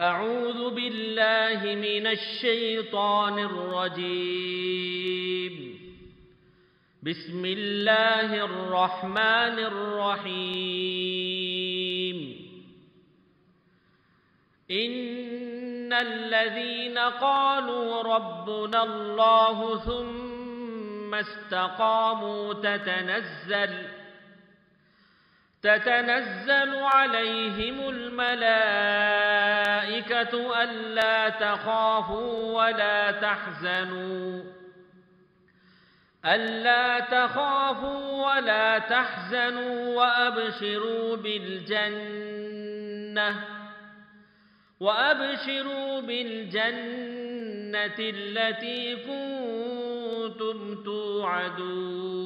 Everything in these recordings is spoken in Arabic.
أعوذ بالله من الشيطان الرجيم. بسم الله الرحمن الرحيم. إن الذين قالوا ربنا الله ثم استقاموا تتنزل تتنزل عليهم الملائكة ألا تخافوا ولا تحزنوا ألا تخافوا ولا تحزنوا وأبشروا بالجنة وأبشروا بالجنة التي كنتم توعدون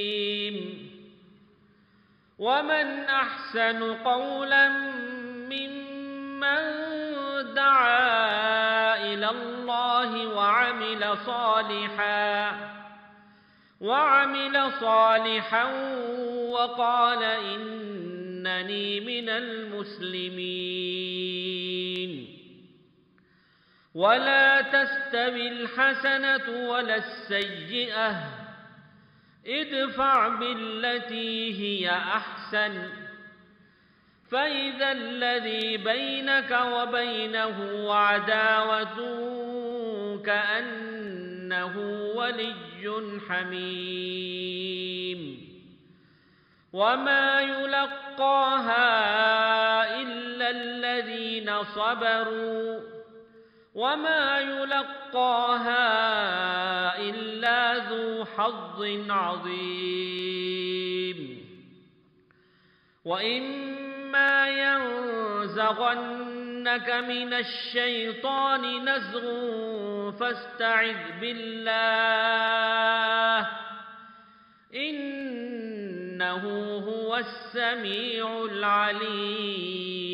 ومن أحسن قولا ممن دعا إلى الله وعمل صالحا وعمل صالحا وقال إنني من المسلمين ولا تستوي الحسنة ولا السيئة ادفع بالتي هي أحسن. فإذا الذي بينك وبينه عداوة كأنه ولي حميم. وما يلقاها إلا الذين صبروا. وما يلقاها إلا ذو حظ عظيم. وإما ينزغنك من الشيطان نزغ فاستعذ بالله. إنه هو السميع العليم.